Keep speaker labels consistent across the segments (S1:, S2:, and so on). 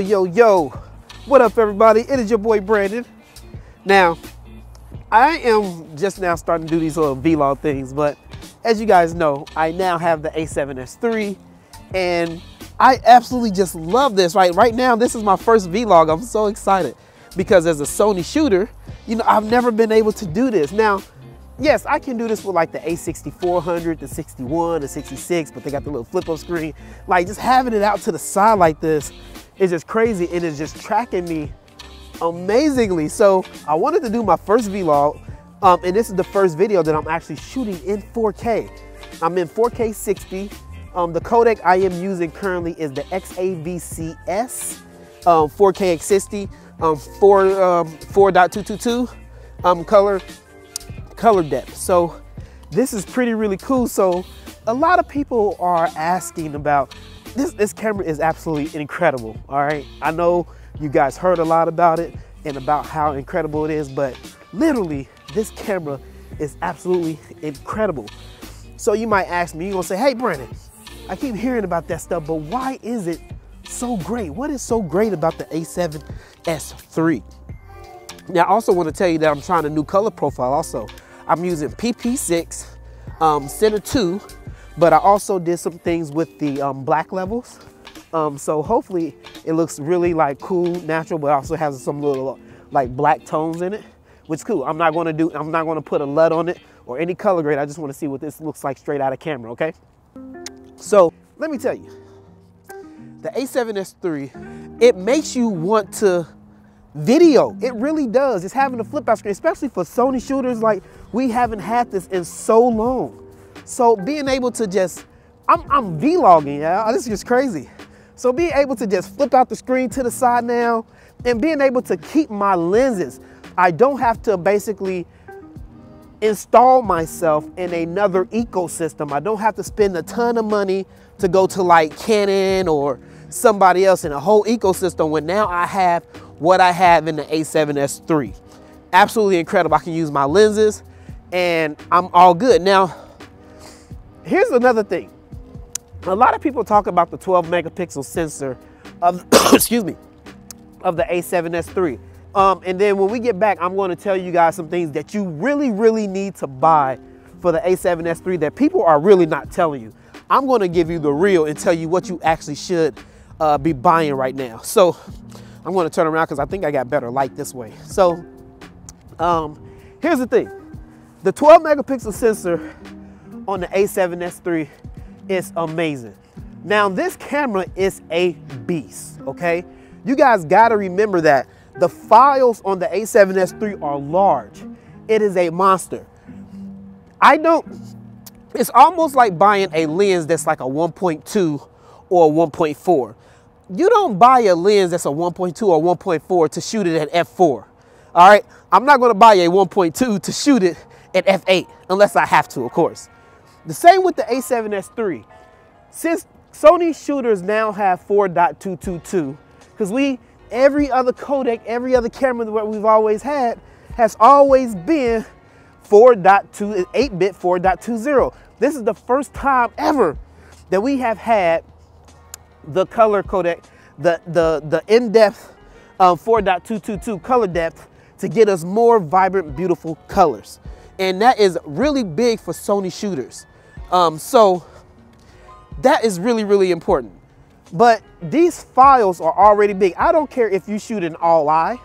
S1: Yo, yo. What up, everybody? It is your boy Brandon. Now, I am just now starting to do these little vlog things, but as you guys know, I now have the A7S III and I absolutely just love this. Right, right now, this is my first vlog. I'm so excited because as a Sony shooter, you know, I've never been able to do this. Now, yes, I can do this with like the A6400, the 61, the 66, but they got the little flip up screen. Like just having it out to the side like this is just crazy. And It is just tracking me amazingly. So I wanted to do my first vlog, um, and this is the first video that I'm actually shooting in 4K. I'm in 4K 60. Um, the codec I am using currently is the XAVC-S um, 4K 60 um, 4, um, 4.222 um, color color depth. So this is pretty really cool. So a lot of people are asking about this. This camera is absolutely incredible. All right, I know you guys heard a lot about it and about how incredible it is, but literally this camera is absolutely incredible. So you might ask me, you're gonna say, hey Brandon, I keep hearing about that stuff, but why is it so great? What is so great about the A7S III? Now I also wanna tell you that I'm trying a new color profile also. I'm using PP6 um, Cine2, but I also did some things with the um, black levels. Um, so hopefully it looks really like cool, natural, but also has some little like black tones in it, which is cool. I'm not gonna do, I'm not gonna put a LUT on it or any color grade. I just wanna see what this looks like straight out of camera, okay? So let me tell you, the A7S III, it makes you want to video. It really does. It's having a flip out screen, especially for Sony shooters. Like we haven't had this in so long. So being able to just, I'm, I'm vlogging, yeah. This is just crazy. So being able to just flip out the screen to the side now and being able to keep my lenses. I don't have to basically install myself in another ecosystem. I don't have to spend a ton of money to go to like Canon or somebody else in a whole ecosystem when now I have what I have in the A7S III. Absolutely incredible. I can use my lenses and I'm all good. Now, here's another thing. A lot of people talk about the 12 megapixel sensor of, excuse me, of the A7S III. Um, and then when we get back, I'm going to tell you guys some things that you really, really need to buy for the A7S III that people are really not telling you. I'm going to give you the real and tell you what you actually should uh, be buying right now. So I'm going to turn around because I think I got better light this way. So um, here's the thing. The 12 megapixel sensor on the A7S III is amazing. Now this camera is a beast, okay? You guys gotta remember that. The files on the A7S III are large. It is a monster. I don't, it's almost like buying a lens that's like a 1.2 or a 1.4. You don't buy a lens that's a 1.2 or 1.4 to shoot it at f4. All right, I'm not gonna buy a 1.2 to shoot it at f8 unless I have to, of course. The same with the A7S III. Since Sony shooters now have 4.222, because we, every other codec, every other camera that we've always had has always been 4.2, 8-bit 4.20. This is the first time ever that we have had the color codec, the, the, the in-depth um, 4.222 color depth to get us more vibrant, beautiful colors. And that is really big for Sony shooters. Um, so that is really, really important. But these files are already big. I don't care if you shoot in All-I.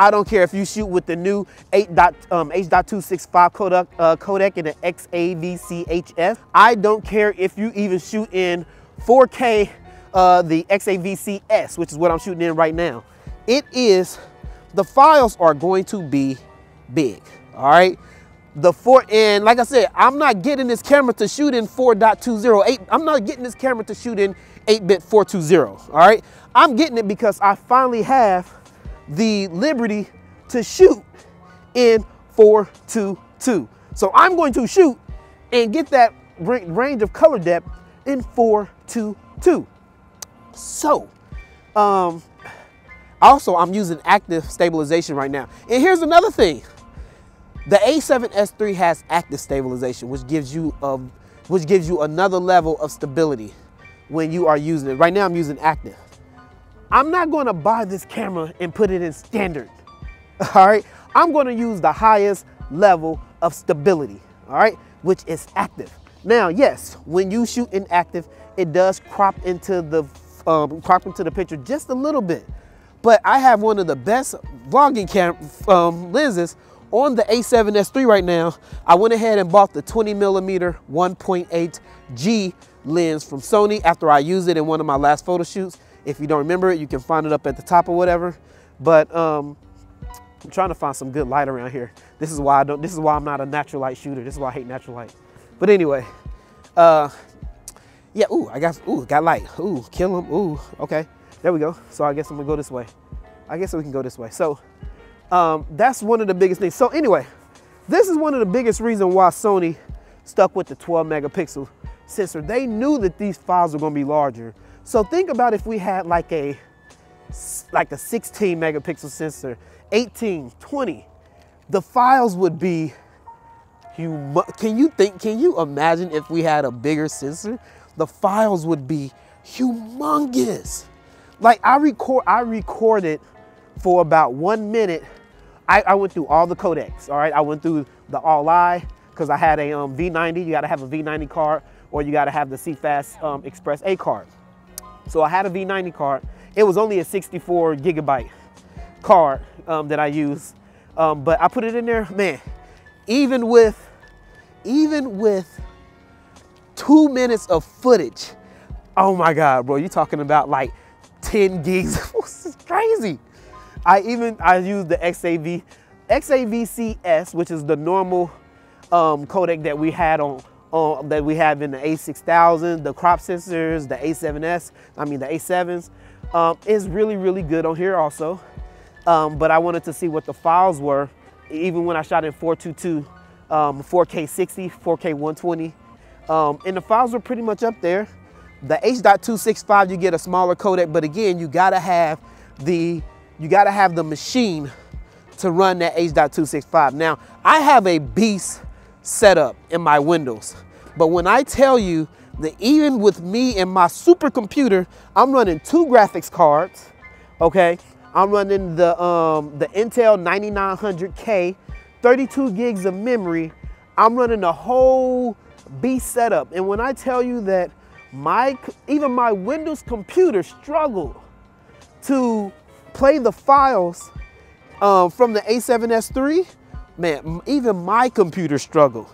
S1: I don't care if you shoot with the new 8. Um, H.265 codec, uh, codec in the XAVC-HS. I don't care if you even shoot in 4K, uh, the XAVC-S, which is what I'm shooting in right now. It is, the files are going to be big, all right? The four and like I said, I'm not getting this camera to shoot in 4.208. I'm not getting this camera to shoot in 8-bit 420. All right, I'm getting it because I finally have the liberty to shoot in 422. So I'm going to shoot and get that range of color depth in 422. So, um, also I'm using active stabilization right now. And here's another thing. The A7S III has active stabilization, which gives you a, which gives you another level of stability when you are using it. Right now I'm using active. I'm not gonna buy this camera and put it in standard, all right? I'm gonna use the highest level of stability, all right, which is active. Now, yes, when you shoot in active, it does crop into the um, crop into the picture just a little bit. But I have one of the best vlogging cam um, lenses on the A7S III right now. I went ahead and bought the 20 millimeter 1.8 G lens from Sony after I used it in one of my last photo shoots. If you don't remember it, you can find it up at the top or whatever. But um, I'm trying to find some good light around here. This is why I don't, this is why I'm not a natural light shooter. This is why I hate natural light. But anyway, uh, yeah, ooh, I got, ooh, got light. Ooh, kill him, ooh, okay. There we go. So I guess I'm gonna go this way. I guess we can go this way. So um, that's one of the biggest things. So anyway, this is one of the biggest reasons why Sony stuck with the 12 megapixel sensor. They knew that these files were gonna be larger. So think about if we had like a, like a 16 megapixel sensor, 18, 20, the files would be can you think, can you imagine if we had a bigger sensor? The files would be humongous. Like I record, I recorded for about one minute. I, I went through all the codecs, all right? I went through the All-I, because I had a um, V90, you gotta have a V90 card, or you gotta have the CFast um, Express A card. So I had a V90 card. It was only a 64 gigabyte card um, that I used, um, but I put it in there, man, even with even with two minutes of footage, oh my God, bro, you're talking about like 10 gigs. this is crazy. I even, I used the XAV, XAVCS, which is the normal um, codec that we had on, on, that we have in the A6000, the crop sensors, the A7S, I mean the A7s, um, is really, really good on here also. Um, but I wanted to see what the files were, even when I shot in 422 um, 4K 60, 4K 120. Um, and the files were pretty much up there. The H.265, you get a smaller codec, but again, you gotta have the, you gotta have the machine to run that H.265. Now, I have a beast setup in my Windows, but when I tell you that even with me and my supercomputer, I'm running two graphics cards, okay? I'm running the, um, the Intel 9900K 32 gigs of memory, I'm running the whole beast setup. And when I tell you that my, even my Windows computer struggled to play the files um, from the A7S III, man, even my computer struggled.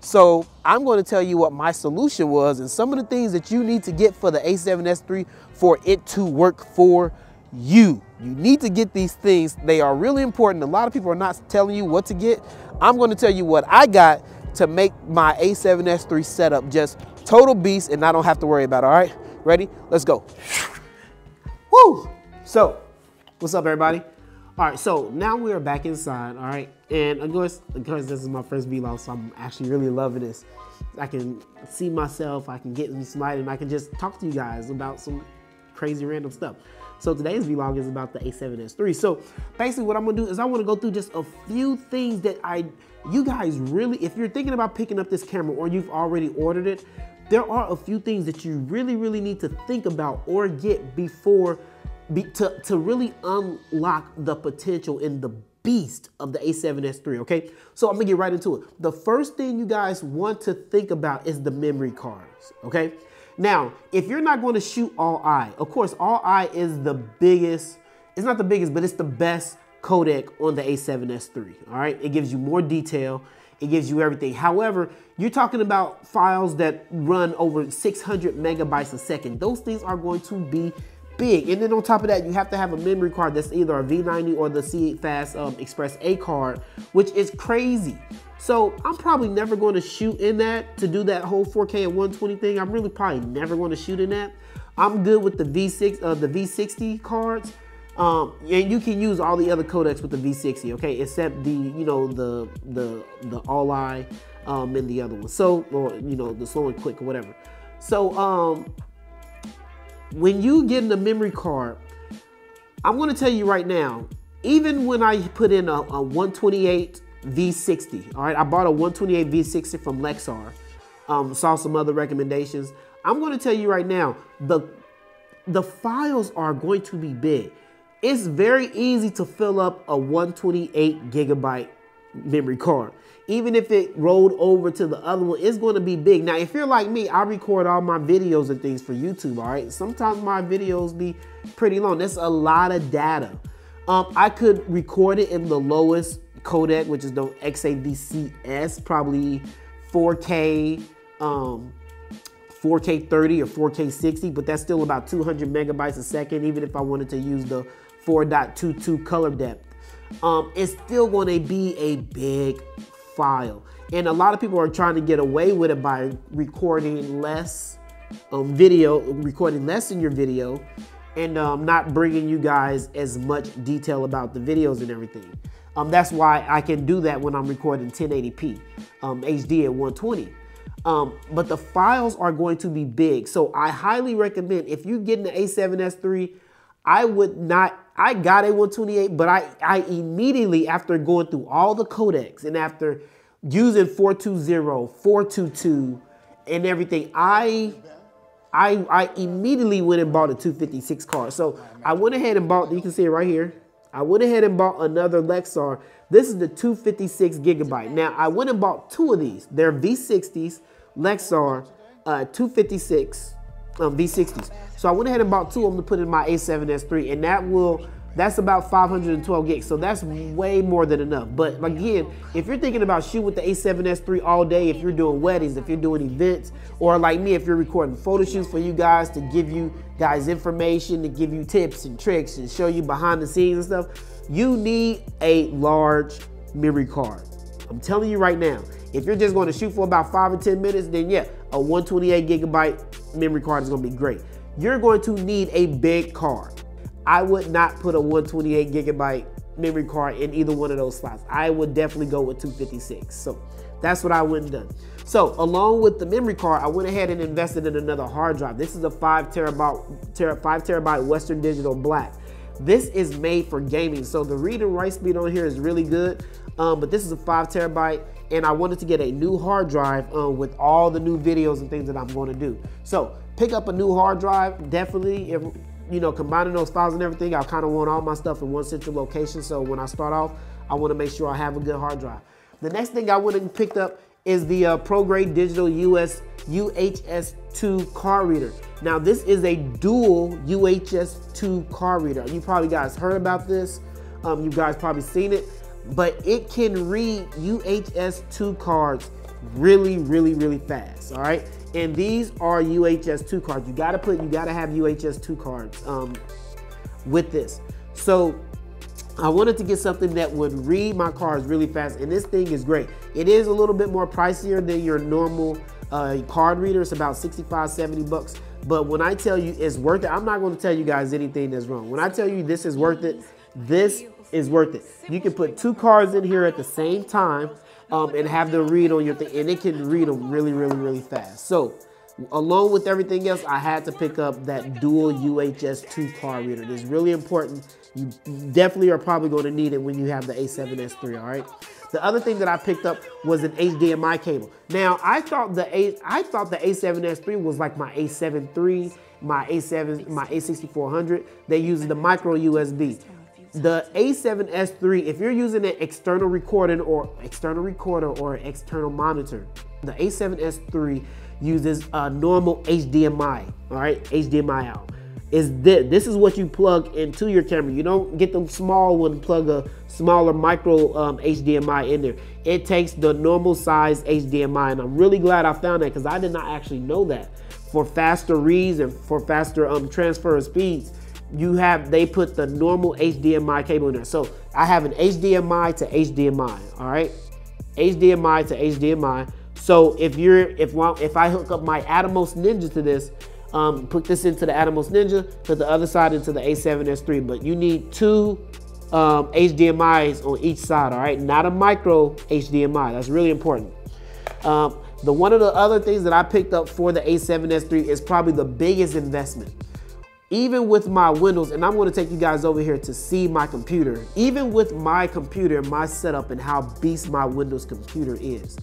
S1: So I'm going to tell you what my solution was and some of the things that you need to get for the A7S III for it to work for you. You need to get these things. They are really important. A lot of people are not telling you what to get. I'm going to tell you what I got to make my A7S III setup just total beast and I don't have to worry about it. All right, ready? Let's go. Woo! So, what's up everybody? All right, so now we are back inside, all right? And of course, of course this is my first vlog, so I'm actually really loving this. I can see myself, I can get me and I can just talk to you guys about some crazy random stuff. So today's vlog is about the A7S III. So basically what I'm gonna do is I wanna go through just a few things that I, you guys really, if you're thinking about picking up this camera or you've already ordered it, there are a few things that you really, really need to think about or get before, be, to, to really unlock the potential in the beast of the A7S III, okay? So I'm gonna get right into it. The first thing you guys want to think about is the memory cards, okay? Now, if you're not going to shoot All-I, of course, All-I is the biggest, it's not the biggest, but it's the best codec on the A7S III, all right? It gives you more detail. It gives you everything. However, you're talking about files that run over 600 megabytes a second. Those things are going to be big. And then on top of that, you have to have a memory card that's either a V90 or the CFast um, Express A card, which is crazy. So I'm probably never going to shoot in that to do that whole 4K and 120 thing. I'm really probably never going to shoot in that. I'm good with the V6, uh, the V60 cards. Um, and you can use all the other codecs with the V60, okay, except the, you know, the the the All-I um, and the other one. So, or you know, the slow and quick or whatever. So, um, when you get in the memory card, I'm going to tell you right now, even when I put in a, a 128 V60. All right, I bought a 128 V60 from Lexar. Um, saw some other recommendations. I'm going to tell you right now, the the files are going to be big. It's very easy to fill up a 128 gigabyte memory card. Even if it rolled over to the other one, it's going to be big. Now, if you're like me, I record all my videos and things for YouTube, all right? Sometimes my videos be pretty long. That's a lot of data. Um, I could record it in the lowest codec, which is the XAVCS, probably 4K, um, 4K 30 or 4K 60, but that's still about 200 megabytes a second, even if I wanted to use the 4.22 color depth. Um, it's still going to be a big file. And a lot of people are trying to get away with it by recording less um, video, recording less in your video, and um, not bringing you guys as much detail about the videos and everything. Um, that's why I can do that when I'm recording 1080p um, HD at 120. Um, but the files are going to be big. So I highly recommend if you're getting the A7S III, I would not, I got a 128, but I, I immediately, after going through all the codecs and after using 420, 422, and everything, I I, I immediately went and bought a 256 card. So I went ahead and bought, you can see it right here. I went ahead and bought another Lexar. This is the 256 gigabyte. Now I went and bought two of these. They're V60s, Lexar, uh, 256 um, V60s. So I went ahead and bought two of them to put in my A7S III, and that will that's about 512 gigs. So that's way more than enough. But again, if you're thinking about shooting with the A7S III all day, if you're doing weddings, if you're doing events, or like me, if you're recording photo shoots for you guys to give you guys information, to give you tips and tricks and show you behind the scenes and stuff, you need a large memory card. I'm telling you right now, if you're just going to shoot for about five or 10 minutes, then yeah, a 128 gigabyte memory card is going to be great. You're going to need a big card. I would not put a 128 gigabyte memory card in either one of those slots. I would definitely go with 256. So that's what I went have done. So along with the memory card, I went ahead and invested in another hard drive. This is a five terabyte, ter five terabyte Western Digital Black. This is made for gaming. So the read and write speed on here is really good. Um, but this is a five terabyte and I wanted to get a new hard drive um, with all the new videos and things that I'm going to do. So pick up a new hard drive. Definitely, if, you know, combining those files and everything, I kind of want all my stuff in one central location. So when I start off, I want to make sure I have a good hard drive. The next thing I went and picked up is the uh, ProGrade Digital US UHS-2 card reader. Now this is a dual UHS-2 card reader. You probably guys heard about this. Um, you guys probably seen it, but it can read UHS-2 cards really, really, really fast. All right. And these are UHS-2 cards. You gotta put, you gotta have UHS-2 cards um, with this. So I wanted to get something that would read my cards really fast, and this thing is great. It is a little bit more pricier than your normal uh, card reader. It's about 65, 70 bucks. But when I tell you it's worth it, I'm not going to tell you guys anything that's wrong. When I tell you this is worth it, this is worth it. You can put two cards in here at the same time um, and have them read on your thing, and it can read them really, really, really fast. So, along with everything else, I had to pick up that dual UHS 2 card reader. It's really important. You definitely are probably going to need it when you have the A7S III, all right? The other thing that I picked up was an HDMI cable. Now, I thought the A I thought the A7S III was like my A7 III, my A7, my A6400. They use the micro USB the A7S III, if you're using an external recording or external recorder or external monitor, the A7S III uses a normal HDMI, all right, HDMI out. Is this, this is what you plug into your camera. You don't get the small one, plug a smaller micro um, HDMI in there. It takes the normal size HDMI, and I'm really glad I found that because I did not actually know that. For faster reads and for faster um, transfer of speeds, you have they put the normal HDMI cable in there. So I have an HDMI to HDMI, all right? HDMI to HDMI. So if you're if if I hook up my Atomos Ninja to this, um, put this into the Atomos Ninja, put the other side into the A7S III. But you need two um, HDMI's on each side, all right? Not a micro HDMI. That's really important. Um, the one of the other things that I picked up for the A7S III is probably the biggest investment even with my Windows, and I'm gonna take you guys over here to see my computer, even with my computer, my setup, and how beast my Windows computer is,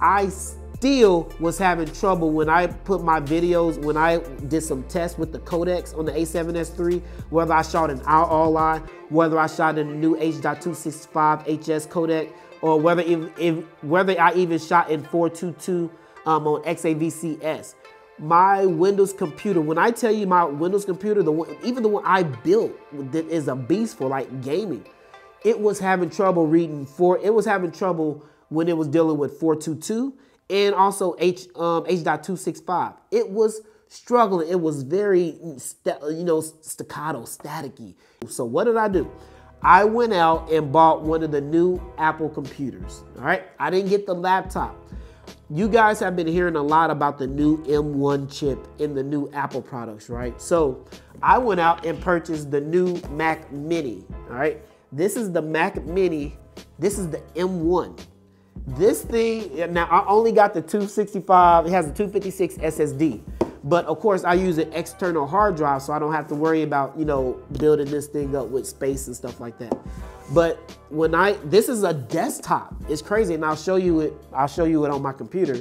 S1: I still was having trouble when I put my videos, when I did some tests with the codecs on the A7S III, whether I shot in All-I, whether I shot in the new H.265 HS codec, or whether if, if, whether I even shot in 422 um, on XAVCS. My Windows computer, when I tell you my Windows computer, the one, even the one I built that is a beast for like gaming, it was having trouble reading for, it was having trouble when it was dealing with 422 and also H um, H.265. It was struggling. It was very, you know, staccato, staticky. So what did I do? I went out and bought one of the new Apple computers. All right, I didn't get the laptop. You guys have been hearing a lot about the new M1 chip in the new Apple products, right? So I went out and purchased the new Mac Mini. All right, this is the Mac Mini. This is the M1. This thing, now I only got the 265, it has a 256 SSD. But of course I use an external hard drive so I don't have to worry about, you know, building this thing up with space and stuff like that. But when I, this is a desktop. It's crazy and I'll show you it, I'll show you it on my computer.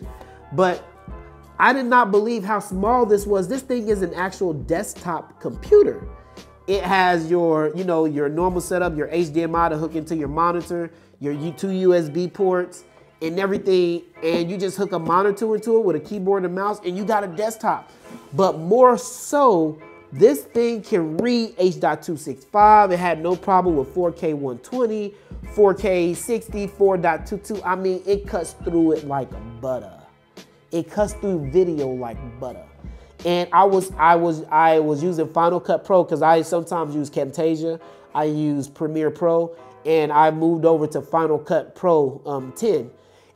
S1: But I did not believe how small this was. This thing is an actual desktop computer. It has your, you know, your normal setup, your HDMI to hook into your monitor, your two USB ports, and everything, and you just hook a monitor to it with a keyboard and mouse, and you got a desktop. But more so, this thing can read H.265. It had no problem with 4K 120, 4K 60, 4.22. I mean, it cuts through it like butter. It cuts through video like butter. And I was I was I was using Final Cut Pro because I sometimes use Camtasia. I use Premiere Pro, and I moved over to Final Cut Pro um, 10.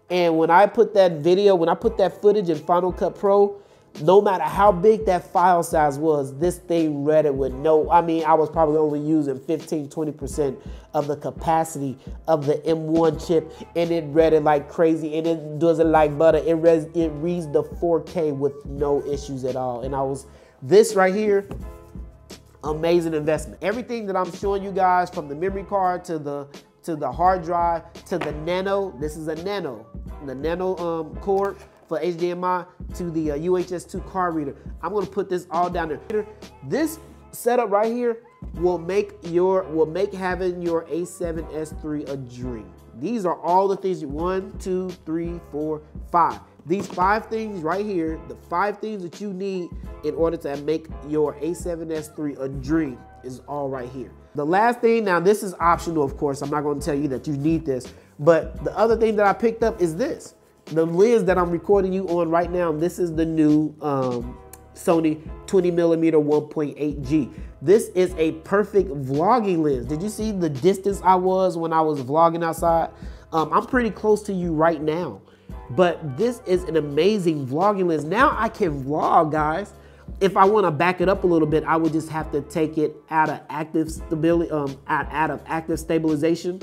S1: And when I put that video, when I put that footage in Final Cut Pro, no matter how big that file size was, this thing read it with no, I mean, I was probably only using 15, 20% of the capacity of the M1 chip and it read it like crazy and it does it like butter. It, reads, it reads the 4K with no issues at all. And I was, this right here, amazing investment. Everything that I'm showing you guys from the memory card to the to the hard drive to the nano, this is a nano the nano um, cord for HDMI to the uh, UHS-2 card reader. I'm gonna put this all down there. This setup right here will make your will make having your A7S III a dream. These are all the things you one, two, three, four, five. These five things right here, the five things that you need in order to make your A7S III a dream is all right here. The last thing, now this is optional, of course. I'm not to tell you that you need this, but the other thing that I picked up is this. The lens that I'm recording you on right now, this is the new um, Sony 20 millimeter 1.8G. This is a perfect vlogging lens. Did you see the distance I was when I was vlogging outside? Um, I'm pretty close to you right now, but this is an amazing vlogging lens. Now I can vlog, guys. If I want to back it up a little bit, I would just have to take it out of active stability, um, out, out of active stabilization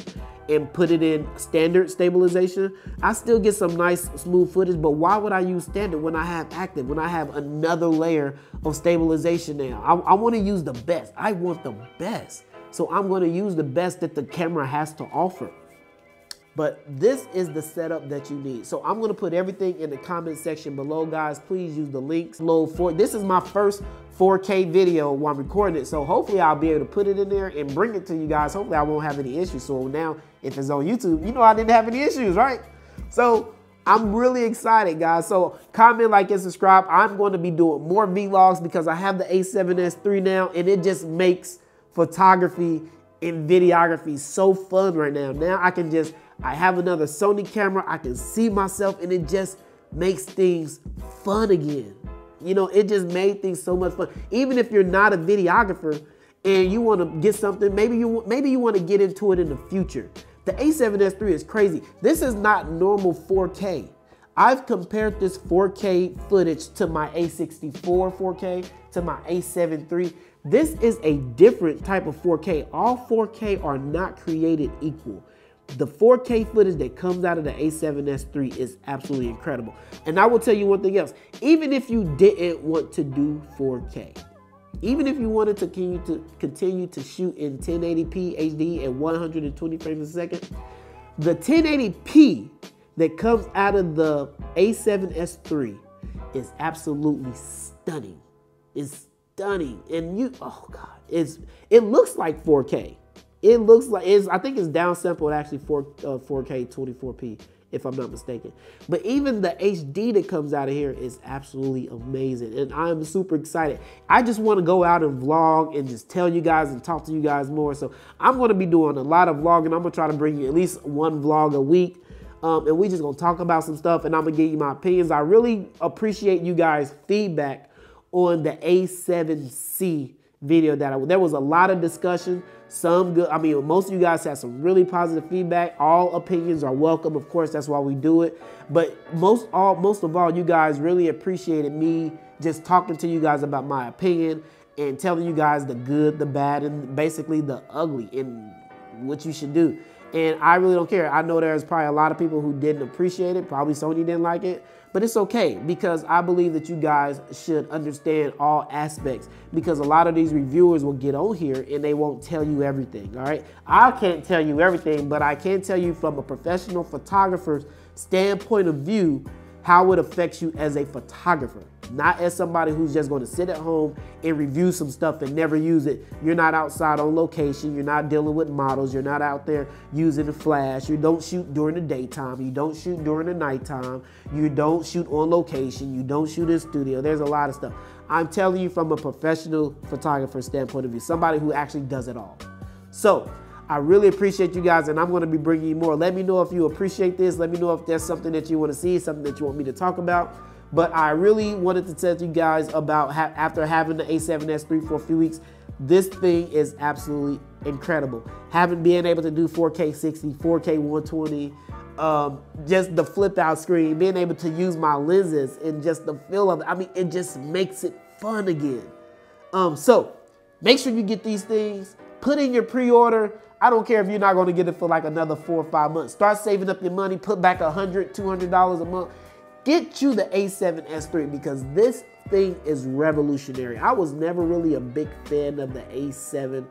S1: and put it in standard stabilization, I still get some nice smooth footage, but why would I use standard when I have active, when I have another layer of stabilization now? I, I wanna use the best. I want the best. So I'm gonna use the best that the camera has to offer. But this is the setup that you need. So I'm gonna put everything in the comment section below, guys. Please use the links below for this is my first 4K video while I'm recording it. So hopefully I'll be able to put it in there and bring it to you guys. Hopefully I won't have any issues. So now if it's on YouTube, you know I didn't have any issues, right? So I'm really excited, guys. So comment, like, and subscribe. I'm going to be doing more vlogs because I have the A7S III now, and it just makes photography and videography so fun right now. Now I can just I have another Sony camera. I can see myself and it just makes things fun again. You know, it just made things so much fun. Even if you're not a videographer and you want to get something, maybe you maybe you want to get into it in the future. The A7S III is crazy. This is not normal 4K. I've compared this 4K footage to my A64 4K, to my A7 III. This is a different type of 4K. All 4K are not created equal. The 4K footage that comes out of the A7S III is absolutely incredible. And I will tell you one thing else. Even if you didn't want to do 4K, even if you wanted to continue to continue to shoot in 1080p HD at 120 frames a second, the 1080p that comes out of the A7S3 is absolutely stunning. It's stunning. And you, oh God, it's it looks like 4K. It looks like it's I think it's down downsampled actually 4 uh, 4K 24p if I'm not mistaken. But even the HD that comes out of here is absolutely amazing. And I'm super excited. I just want to go out and vlog and just tell you guys and talk to you guys more. So I'm going to be doing a lot of vlogging. I'm going to try to bring you at least one vlog a week. Um, and we just going to talk about some stuff and I'm going to give you my opinions. I really appreciate you guys' feedback on the A7C video that I, there was a lot of discussion. Some good, I mean, most of you guys had some really positive feedback. All opinions are welcome. Of course, that's why we do it. But most all most of all, you guys really appreciated me just talking to you guys about my opinion and telling you guys the good, the bad, and basically the ugly and what you should do. And I really don't care. I know there's probably a lot of people who didn't appreciate it. Probably Sony didn't like it. But it's okay because I believe that you guys should understand all aspects because a lot of these reviewers will get on here and they won't tell you everything, all right? I can't tell you everything, but I can tell you from a professional photographer's standpoint of view how it affects you as a photographer, not as somebody who's just going to sit at home and review some stuff and never use it. You're not outside on location. You're not dealing with models. You're not out there using the flash. You don't shoot during the daytime. You don't shoot during the nighttime. You don't shoot on location. You don't shoot in studio. There's a lot of stuff. I'm telling you from a professional photographer standpoint of view, somebody who actually does it all. So I really appreciate you guys, and I'm going to be bringing you more. Let me know if you appreciate this. Let me know if there's something that you want to see, something that you want me to talk about. But I really wanted to tell you guys about ha after having the A7S3 for a few weeks, this thing is absolutely incredible. Having been able to do 4K 60, 4K 120, um, just the flip out screen, being able to use my lenses and just the feel of it. I mean, it just makes it fun again. Um, so make sure you get these things. Put in your pre-order. I don't care if you're not going to get it for like another four or five months. Start saving up your money, put back a hundred, two hundred dollars a month. Get you the A7S3 because this thing is revolutionary. I was never really a big fan of the A7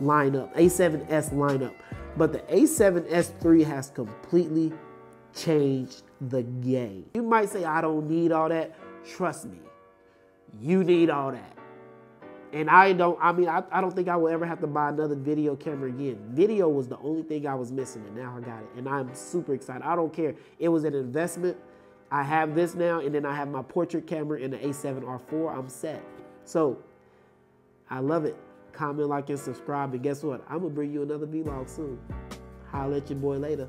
S1: lineup, A7S lineup, but the A7S3 has completely changed the game. You might say, I don't need all that. Trust me, you need all that. And I don't, I mean, I, I don't think I will ever have to buy another video camera again. Video was the only thing I was missing, and now I got it. And I'm super excited. I don't care. It was an investment. I have this now, and then I have my portrait camera in the A7R4. I'm set. So, I love it. Comment, like, and subscribe. And guess what? I'm going to bring you another vlog soon. Holla at your boy later.